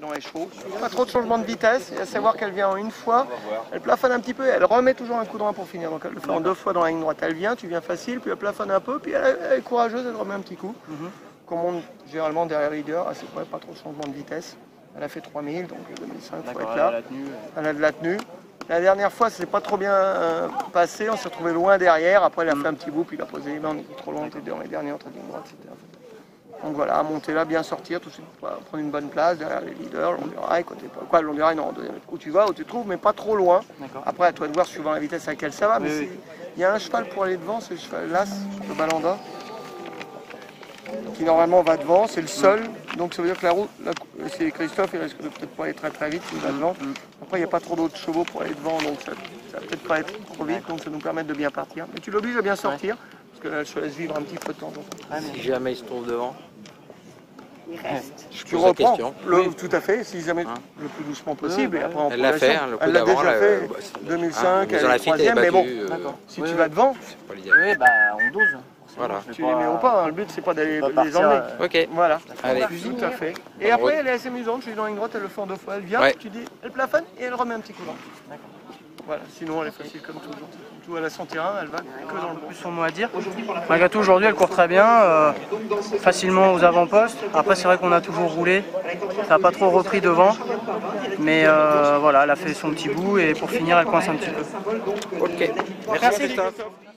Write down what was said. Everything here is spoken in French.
dans les chevaux. Pas trop de changement de vitesse, et à savoir qu'elle vient en une fois, elle plafonne un petit peu, elle remet toujours un coup de rein pour finir. Donc elle le fait en deux fois dans la ligne droite. Elle vient, tu viens facile, puis elle plafonne un peu, puis elle, elle est courageuse, elle remet un petit coup. Qu'on monte généralement derrière le leader, assez près, pas trop de changement de vitesse. Elle a fait 3000, donc 2005, faut D'accord, être elle a là. la tenue. Elle a de la tenue. La dernière fois, c'est pas trop bien euh, passé. On s'est retrouvé loin derrière. Après, elle a fait un petit bout, puis il a posé les mains. On était trop loin, on était dans les derniers entre ligne droite. c'était un peu- Donc voilà, monter là, bien sortir, tout de suite, voilà, prendre une bonne place derrière les leaders, long du rail, côté quoi, le long du rail, non, où tu vas, où tu te trouves, mais pas trop loin. Après, à toi de voir suivant la vitesse à laquelle ça va. Mais Oui, c'est- oui. il y a un cheval pour aller devant, c'est le cheval Las, le Balanda, qui normalement va devant, c'est le seul. Donc ça veut dire que la route, la- c'est Christophe, il risque de peut-être pas aller très très vite s'il va devant. Après, il n'y a pas trop d'autres chevaux pour aller devant, donc ça, ça va peut-être pas être trop vite, donc ça nous permet de bien partir. Mais tu l'obliges à bien sortir, parce que là, je te laisse vivre un petit peu de temps. en temps. Si jamais il se trouve devant. Je Tu pose la reprends, question. le, tout à fait, si jamais Hein le plus doucement possible. Oui, et après Elle l'a fait, hein, le coup Elle l'a déjà là, fait, euh, bah, 2005, hein, elle est troisième, mais bon, euh, D'accord. si Oui, tu oui. vas devant, pas. Oui, bah on dose. forcément. Voilà. Je vais tu les mets au pas. hein. Le but, c'est pas d'aller les emmener. euh, Ok. Voilà, Allez. tout à fait. Et après, elle est assez amusante. Je suis dans une droite, elle le fait en deux fois. Elle vient, Ouais. tu dis, elle plafonne et elle remet un petit coup d'en Voilà, sinon elle est facile comme toujours. Tout elle a son terrain, elle va que dans le bon. plus son mot à dire. Malgré tout, aujourd'hui, elle court très bien, euh, facilement aux avant-postes. Après, c'est vrai qu'on a toujours roulé, ça n'a pas trop repris devant. Mais euh, voilà, elle a fait son petit bout et pour finir, elle coince un petit peu. Ok. Merci Christophe.